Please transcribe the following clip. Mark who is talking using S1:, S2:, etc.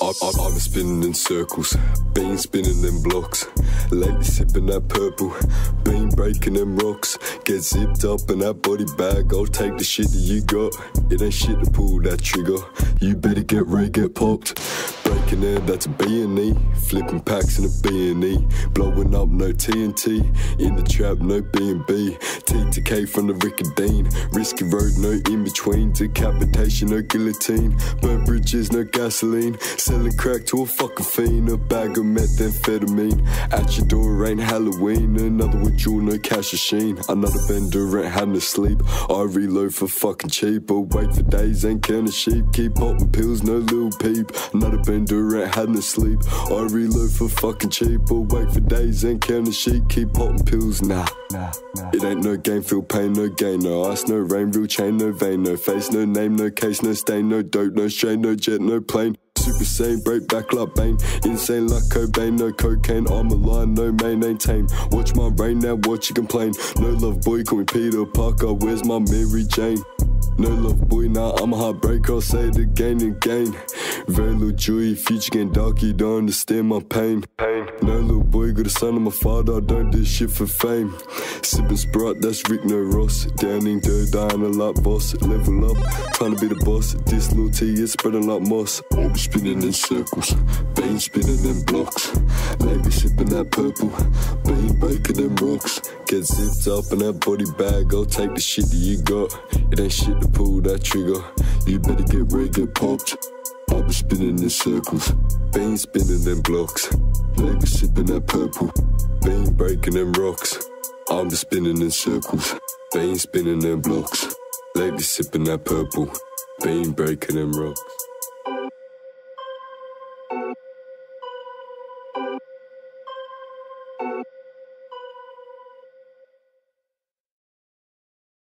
S1: I've been spinning in circles, been spinning them blocks. Lately sipping that purple, been breaking them rocks. Get zipped up in that body bag, I'll take the shit that you got. It ain't shit to pull that trigger, you better get ready, get popped. That's a B&E. Flipping packs in a B&E. Blowing up, no TNT. In the trap, no B&B. T to K from the Rickadine. Risky road, no in between. Decapitation, no guillotine. Burn bridges, no gasoline. Selling crack to a fucking fiend. A bag of methamphetamine. At your door ain't Halloween. Another withdrawal, no cash machine. Another bender ain't had no sleep. I reload for fucking cheap. Wait for days, ain't counting sheep. Keep popping pills, no little peep. Another bender ain't had no sleep. I reload for fucking cheap. But wait for days, ain't counting sheep. Keep popping pills, nah. Nah, nah. It ain't no game, feel pain, no gain, no ice, no rain, real chain, no vein, no face, no name, no case, no stain, no dope, no strain, no jet, no plane. Super sane, break back like Bane. Insane like Cobain, no cocaine. I'm a line, no main, ain't tame. Watch my brain now, watch you complain. No love, boy, call me Peter Parker. Where's my Mary Jane? No love, boy, now I'm a heartbreaker. I'll say it again and again. Very little joy, future getting dark, you don't understand my pain. Pain. No little boy, got a son of my father, I don't do shit for fame. Sipping Sprite, that's Rick, no Ross. Downing dirt, dying a lot, boss. Level up, trying to be the boss. This little tea is spreading like moss. I'm spinning in circles, veins spinning in blocks. Lately sipping that purple, vein breaking them rocks. Get zipped up in that body bag, I'll take the shit that you got. It ain't shit to pull that trigger. You better get ready, get popped. We're spinning in circles. Been spinning them blocks. Labor sipping that purple. Been breaking them rocks. I'm just spinning in circles. Been spinning them blocks. Lady sipping that purple. Been breaking them rocks.